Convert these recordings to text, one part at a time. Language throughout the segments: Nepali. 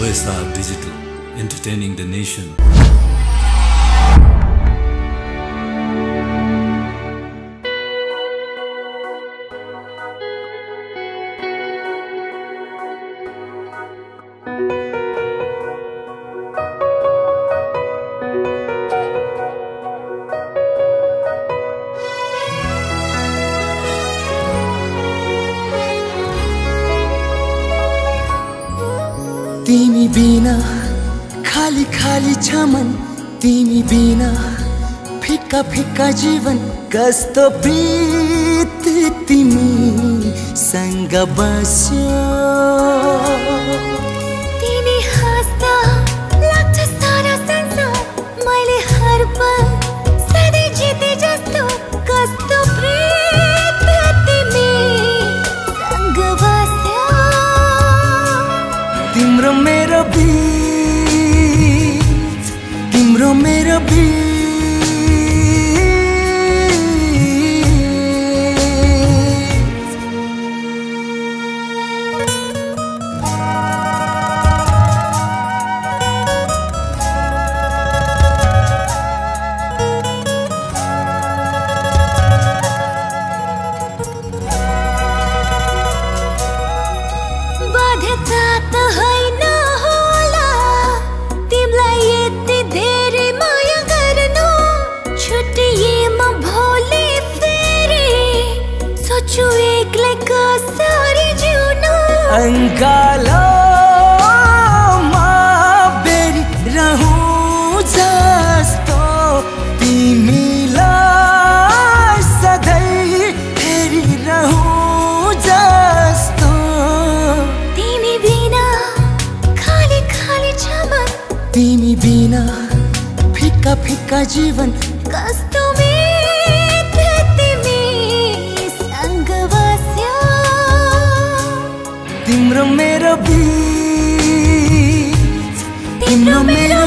OSR Digital, entertaining the nation. तिमी बिना खाली खाली छ मन तिमी बिना फिक्का फिक्का जीवन कस्तो प्रीत तिमी सँग बस्यो। मेरो बीच तिम्रो मेरो बीच बाध्यता सोच्छु एक्लै कसरी जिउनु अङ्गालोमा बेरी रहूँ जस्तो तिमीलाई सधैँ हेरिरहूँ जस्तो तिमी बिना खाली खाली छ मन तिमी बिना फिक्का फिक्का जीवन कस्तो तिम्रो मेरो तिम्रो मेरो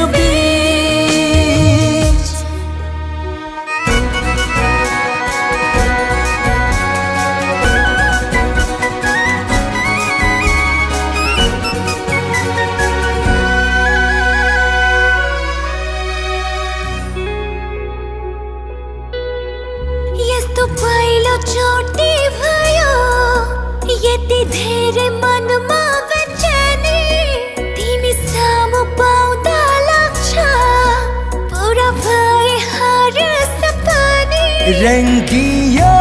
यस्तो पहिलो चोटी भयो यति धेरै मनमा बेचैनी तिमी सामु पाउँदा लाग्छ पुरा भए हर सपनी रङ्गियो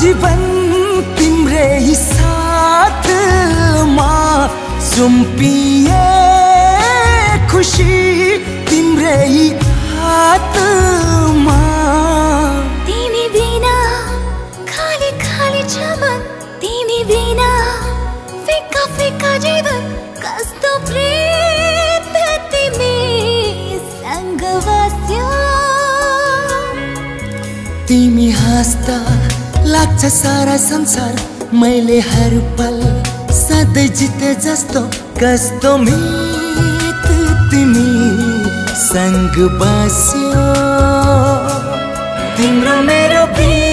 जीवन तिम्रै साथमा सुम्पिए खुसी हाँस्दा लाग्छ सारा संसार। मैले हर पल सधैँ जिते जस्तो कस्तो मित तिमी सँग बस्यो तिम्रो मेरो बीच